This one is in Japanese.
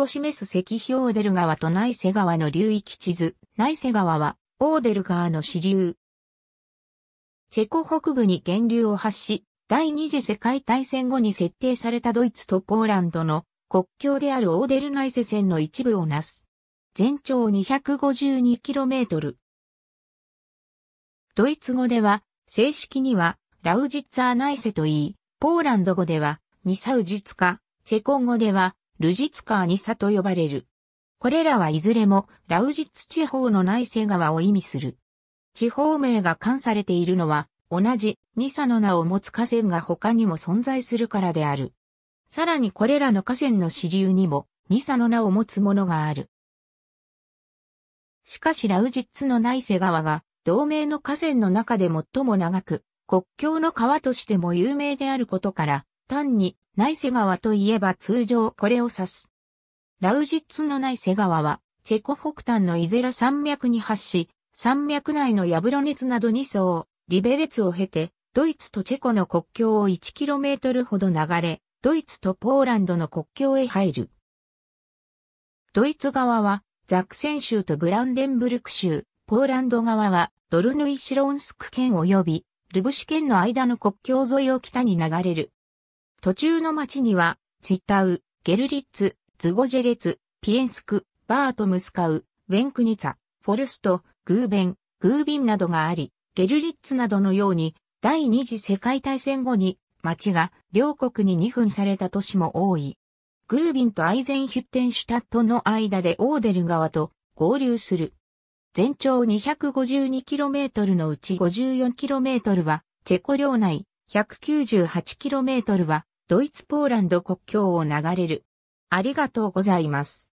を示す石碑オーデル川と内瀬川の流域地図。内瀬川は、オーデル川の支流。チェコ北部に源流を発し、第二次世界大戦後に設定されたドイツとポーランドの国境であるオーデル内瀬線の一部をなす。全長 252km。ドイツ語では、正式には、ラウジッツァーナイセと言い、ポーランド語では、ニサウジツカ、チェコ語では、ルジツカーニサと呼ばれる。これらはいずれも、ラウジッツ地方の内瀬川を意味する。地方名が冠されているのは、同じニサの名を持つ河川が他にも存在するからである。さらにこれらの河川の支流にも、ニサの名を持つものがある。しかしラウジッツの内瀬川が、同名の河川の中で最も長く、国境の川としても有名であることから、単に内瀬川といえば通常これを指す。ラウジッツの内瀬川は、チェコ北端のイゼラ山脈に発し、山脈内のヤブロネツなど2層、リベレツを経て、ドイツとチェコの国境を 1km ほど流れ、ドイツとポーランドの国境へ入る。ドイツ側は、ザクセン州とブランデンブルク州、ポーランド側は、ドルヌイシロンスク県及び、ルブシュ県の間の国境沿いを北に流れる。途中の町には、ツィタウ、ゲルリッツ、ズゴジェレツ、ピエンスク、バートムスカウ、ウェンクニツァ、フォルスト、グーベン、グービンなどがあり、ゲルリッツなどのように、第二次世界大戦後に、町が両国に2分された都市も多い。グービンとアイゼンヒュッテンシュタットの間でオーデル川と合流する。全長 252km のうち 54km はチェコ領内、198km はドイツポーランド国境を流れる。ありがとうございます。